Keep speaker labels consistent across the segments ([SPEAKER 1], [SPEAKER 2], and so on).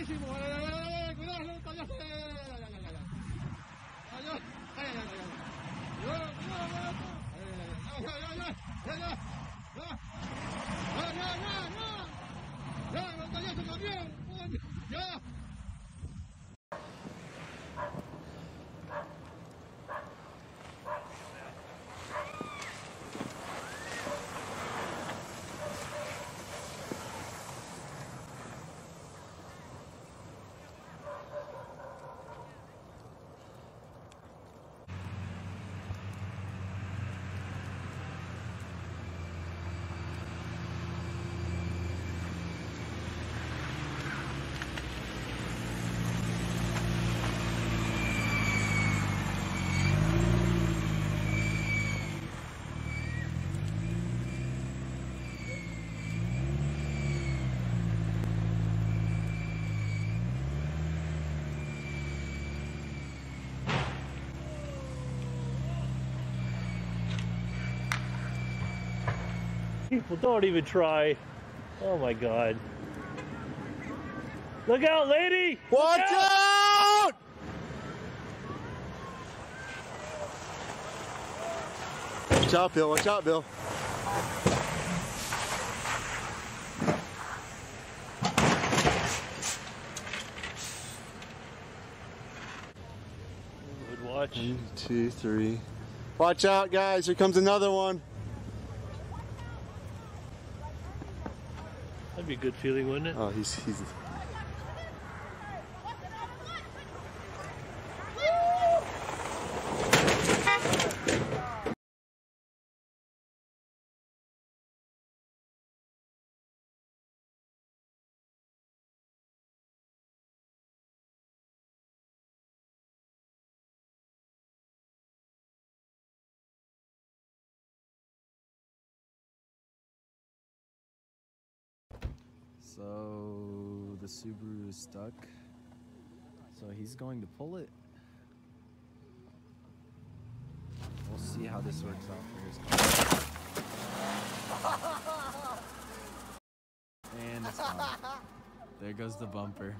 [SPEAKER 1] buenísimo. Cuidado, payaso. ¡No, no, no! ¡No, no, no! ¡No, no, no! ¡No, no, no! ¡No, no, no! ¡No!
[SPEAKER 2] People don't even try. Oh my god. Look out, lady!
[SPEAKER 3] Watch out! Watch out, Bill. Watch out, Bill.
[SPEAKER 2] Good watch.
[SPEAKER 3] One, two, three. Watch out, guys. Here comes another one.
[SPEAKER 2] Be a good feeling, wouldn't it?
[SPEAKER 3] Oh, he's he's.
[SPEAKER 4] So the Subaru is stuck. So he's going to pull it. We'll see how this works out for his car. And it's gone. There goes the bumper.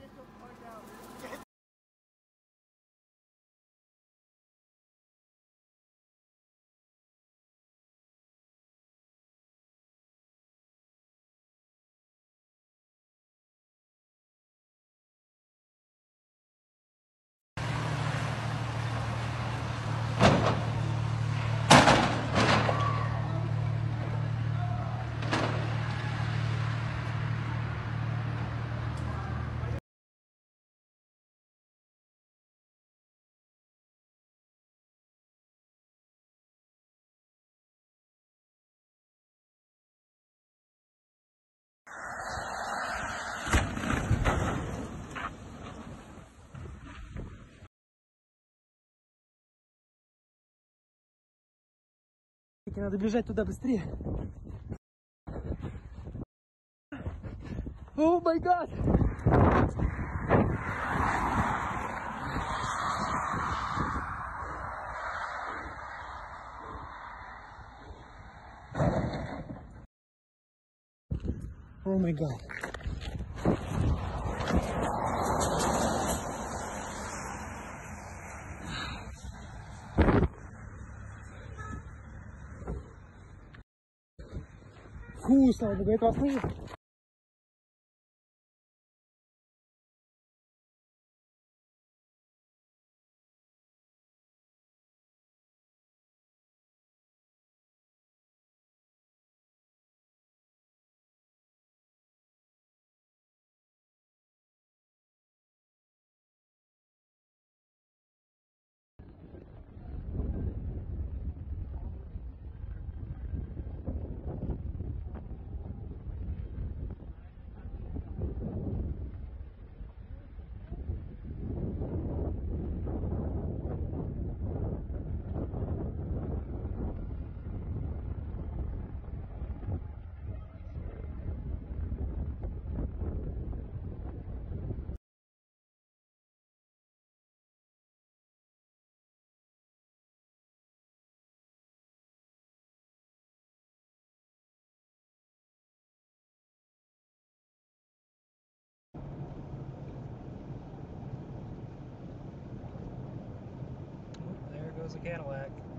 [SPEAKER 5] Надо бежать туда быстрее. О май гад! О май гад. Фу, слава богу, это
[SPEAKER 2] Cadillac.